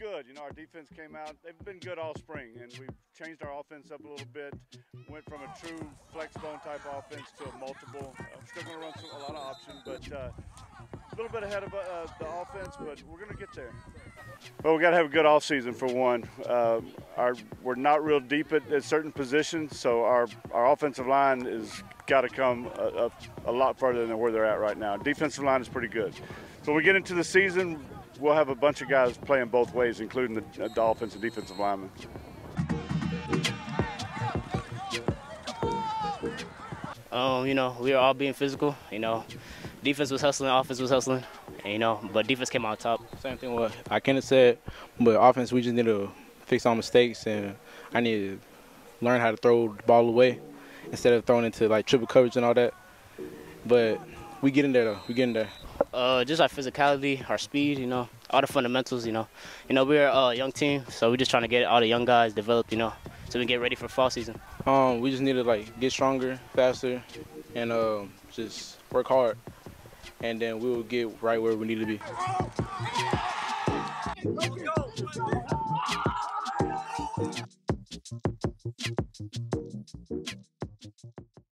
good. You know, our defense came out. They've been good all spring, and we've changed our offense up a little bit. Went from a true flex bone type offense to a multiple. I'm still going to run some, a lot of option, but uh, a little bit ahead of uh, the offense, but we're going to get there. Well, we got to have a good off season for one. Uh, our, we're not real deep at, at, certain positions, so our, our offensive line is got to come a, a, a lot further than where they're at right now. Defensive line is pretty good. So we get into the season, we'll have a bunch of guys playing both ways, including the, the offensive and defensive linemen. Um, you know, we were all being physical. You know, defense was hustling, offense was hustling, and, you know, but defense came out top. Same thing what I kind of said, but offense we just need to fix our mistakes, and I need to learn how to throw the ball away instead of throwing into like triple coverage and all that. But we get in there though. We get in there. Uh, just our physicality, our speed, you know, all the fundamentals, you know. You know, we're a young team, so we're just trying to get all the young guys developed, you know, so we get ready for fall season. Um, we just need to like get stronger, faster, and uh, just work hard, and then we will get right where we need to be. Let's go.